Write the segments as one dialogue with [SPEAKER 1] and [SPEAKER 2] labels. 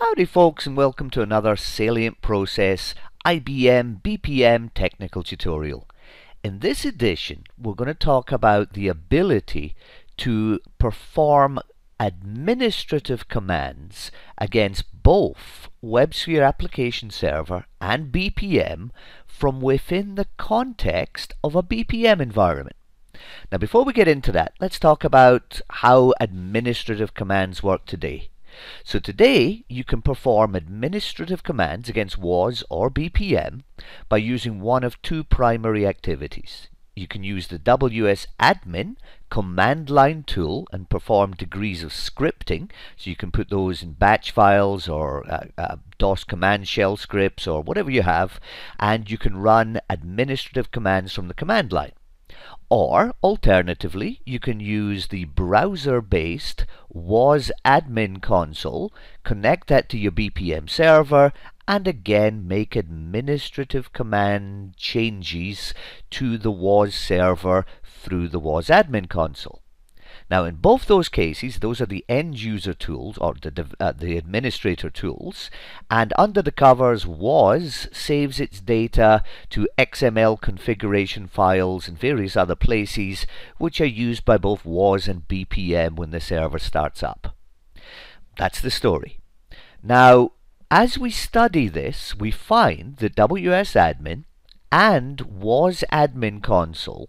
[SPEAKER 1] Howdy folks and welcome to another Salient Process IBM BPM technical tutorial. In this edition we're going to talk about the ability to perform administrative commands against both WebSphere Application Server and BPM from within the context of a BPM environment. Now before we get into that, let's talk about how administrative commands work today. So today you can perform administrative commands against WAS or BPM by using one of two primary activities. You can use the WS admin command line tool and perform degrees of scripting. So you can put those in batch files or uh, uh, DOS command shell scripts or whatever you have. And you can run administrative commands from the command line. Or alternatively, you can use the browser-based WAS admin console, connect that to your BPM server, and again make administrative command changes to the WAS server through the WAS admin console. Now, in both those cases, those are the end user tools or the, uh, the administrator tools, and under the covers, WAS saves its data to XML configuration files and various other places which are used by both WAS and BPM when the server starts up. That's the story. Now, as we study this, we find that wsadmin and WAS Admin Console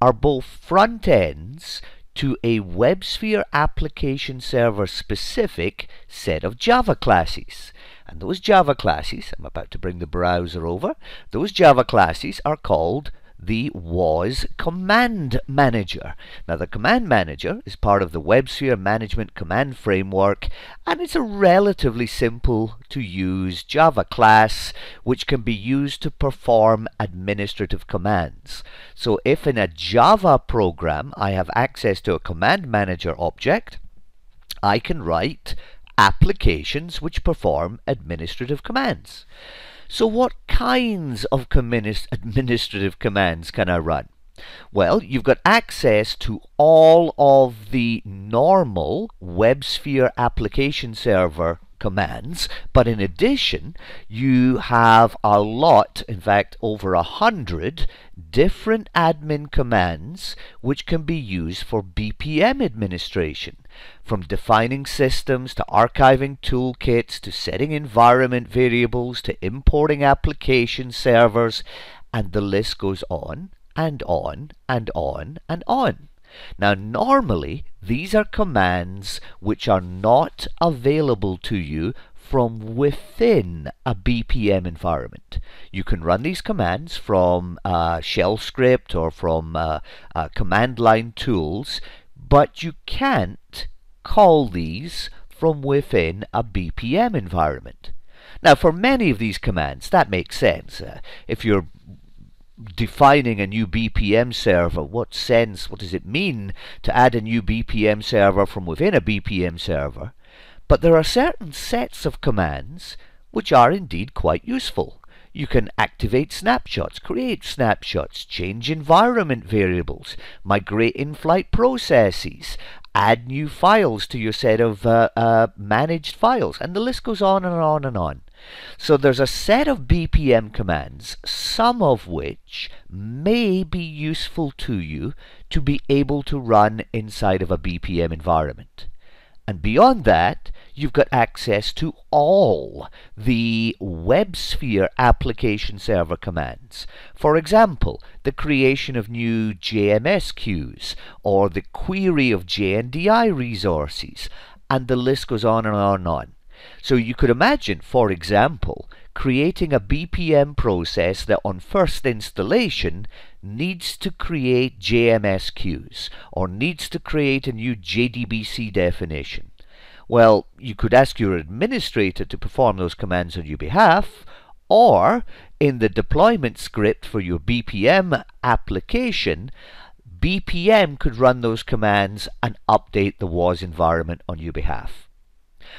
[SPEAKER 1] are both front ends to a WebSphere application server specific set of Java classes. And those Java classes, I'm about to bring the browser over, those Java classes are called the WAS Command Manager. Now the Command Manager is part of the WebSphere Management Command Framework and it's a relatively simple to use Java class which can be used to perform administrative commands. So if in a Java program I have access to a Command Manager object, I can write applications which perform administrative commands. So what kinds of administrative commands can I run? Well, you've got access to all of the normal WebSphere application server commands, but in addition, you have a lot, in fact, over a hundred different admin commands which can be used for BPM administration. From defining systems to archiving toolkits to setting environment variables to importing application servers, and the list goes on and on and on and on. Now normally these are commands which are not available to you from within a BPM environment. You can run these commands from uh, shell script or from uh, uh, command line tools, but you can't call these from within a BPM environment. Now for many of these commands that makes sense. Uh, if you're defining a new BPM server. What sense, what does it mean to add a new BPM server from within a BPM server? But there are certain sets of commands which are indeed quite useful. You can activate snapshots, create snapshots, change environment variables, migrate in-flight processes, add new files to your set of uh, uh, managed files, and the list goes on and on and on. So there's a set of BPM commands, some of which may be useful to you to be able to run inside of a BPM environment. And beyond that, you've got access to all the WebSphere application server commands. For example, the creation of new JMS queues, or the query of JNDI resources, and the list goes on and on and on. So you could imagine, for example, creating a BPM process that on first installation needs to create JMS queues or needs to create a new JDBC definition. Well, you could ask your administrator to perform those commands on your behalf, or in the deployment script for your BPM application, BPM could run those commands and update the WAS environment on your behalf.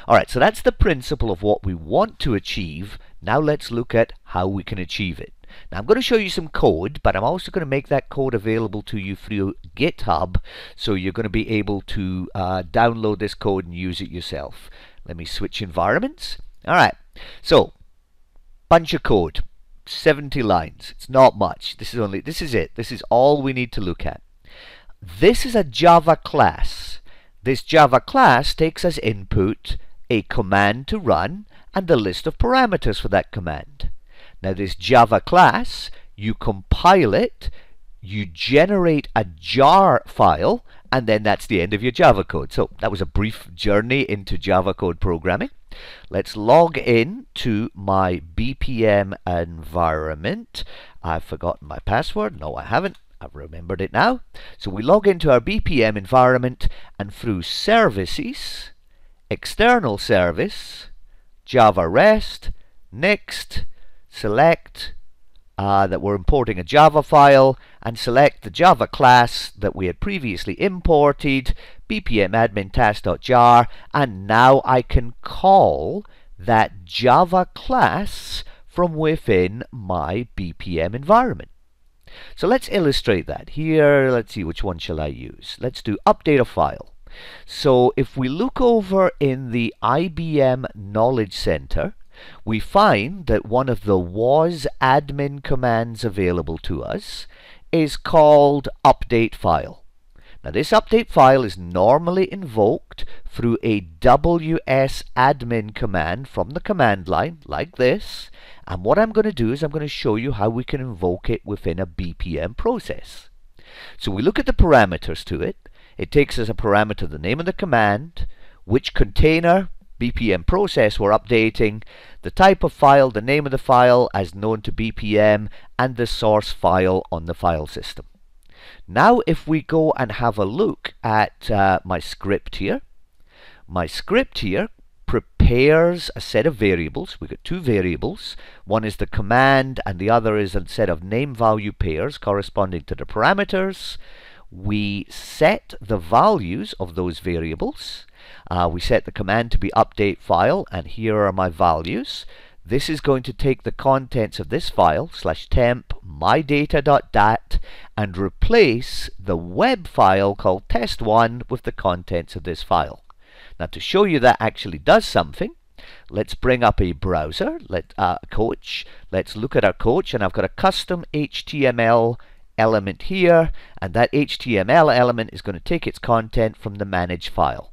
[SPEAKER 1] Alright, so that's the principle of what we want to achieve. Now let's look at how we can achieve it. Now I'm going to show you some code, but I'm also going to make that code available to you through GitHub, so you're going to be able to uh, download this code and use it yourself. Let me switch environments. Alright, so bunch of code. 70 lines. It's not much. This is only this is it. This is all we need to look at. This is a Java class. This Java class takes as input a command to run and the list of parameters for that command. Now this Java class, you compile it, you generate a jar file, and then that's the end of your Java code. So that was a brief journey into Java code programming. Let's log in to my BPM environment. I've forgotten my password. No, I haven't. I've remembered it now. So we log into our BPM environment and through services, external service, Java REST, next, select uh, that we're importing a Java file and select the Java class that we had previously imported, bpm admin task.jar, and now I can call that Java class from within my BPM environment. So let's illustrate that. Here, let's see, which one shall I use? Let's do update a file. So if we look over in the IBM Knowledge Center, we find that one of the was admin commands available to us is called update file. Now this update file is normally invoked through a ws admin command from the command line like this and what I'm going to do is I'm going to show you how we can invoke it within a BPM process. So we look at the parameters to it. It takes as a parameter the name of the command, which container BPM process we're updating, the type of file, the name of the file as known to BPM, and the source file on the file system. Now if we go and have a look at uh, my script here, my script here prepares a set of variables. We've got two variables. One is the command and the other is a set of name value pairs corresponding to the parameters. We set the values of those variables. Uh, we set the command to be update file and here are my values. This is going to take the contents of this file slash temp mydata.dat and replace the web file called test1 with the contents of this file. Now to show you that actually does something, let's bring up a browser, let uh, coach, let's look at our coach and I've got a custom HTML element here and that HTML element is going to take its content from the manage file.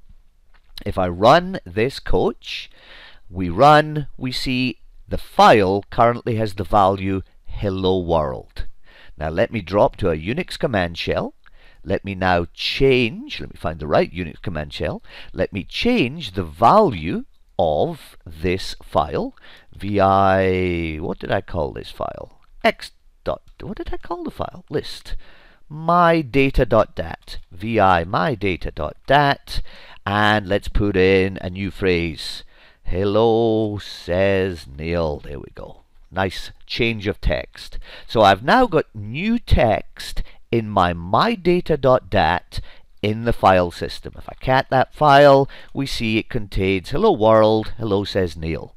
[SPEAKER 1] If I run this coach, we run, we see the file currently has the value hello world. Now let me drop to a Unix command shell let me now change, let me find the right Unix command shell. Let me change the value of this file. vi, what did I call this file? x dot, what did I call the file? List. mydata.dat. vi mydata.dat. And let's put in a new phrase. Hello, says Neil. There we go. Nice change of text. So I've now got new text in my mydata.dat in the file system. If I cat that file, we see it contains hello world, hello says Neil.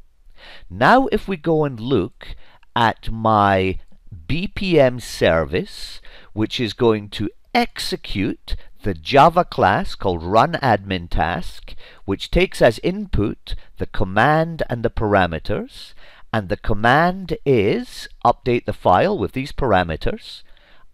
[SPEAKER 1] Now if we go and look at my BPM service, which is going to execute the Java class called runAdminTask, which takes as input the command and the parameters, and the command is update the file with these parameters,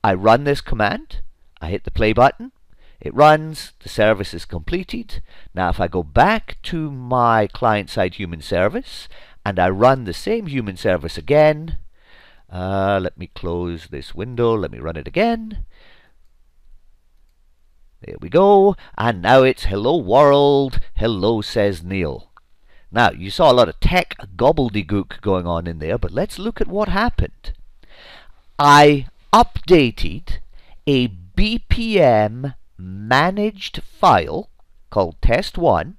[SPEAKER 1] I run this command, I hit the play button, it runs, the service is completed. Now if I go back to my client-side human service and I run the same human service again, uh, let me close this window, let me run it again. There we go, and now it's hello world, hello says Neil. Now, you saw a lot of tech gobbledygook going on in there, but let's look at what happened. I updated a BPM managed file called test1.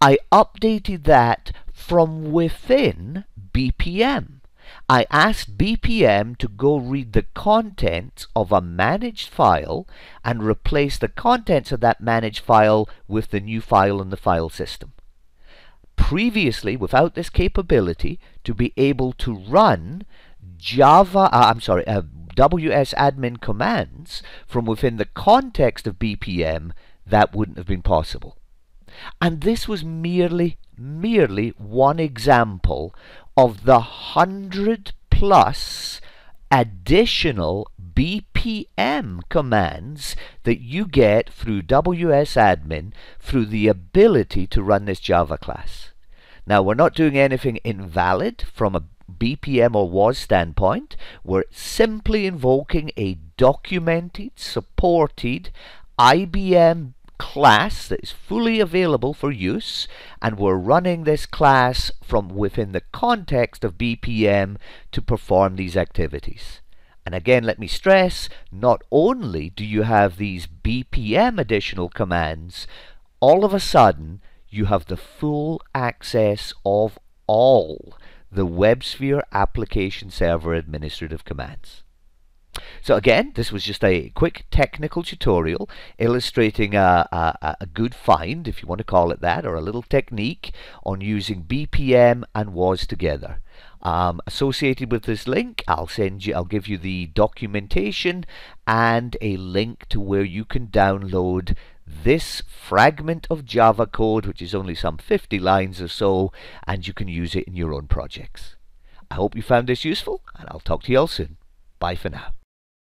[SPEAKER 1] I updated that from within BPM. I asked BPM to go read the contents of a managed file and replace the contents of that managed file with the new file in the file system. Previously, without this capability, to be able to run Java, uh, I'm sorry, uh, wsadmin commands from within the context of BPM, that wouldn't have been possible. And this was merely, merely one example of the hundred plus additional BPM commands that you get through wsadmin through the ability to run this Java class. Now we're not doing anything invalid from a BPM or WAS standpoint. We're simply invoking a documented, supported IBM class that is fully available for use and we're running this class from within the context of BPM to perform these activities. And again, let me stress, not only do you have these BPM additional commands, all of a sudden you have the full access of all the WebSphere application server administrative commands. So again, this was just a quick technical tutorial illustrating a, a, a, good find, if you want to call it that, or a little technique on using BPM and WAS together. Um, associated with this link, I'll send you, I'll give you the documentation and a link to where you can download this fragment of Java code, which is only some 50 lines or so, and you can use it in your own projects. I hope you found this useful, and I'll talk to you all soon. Bye for now.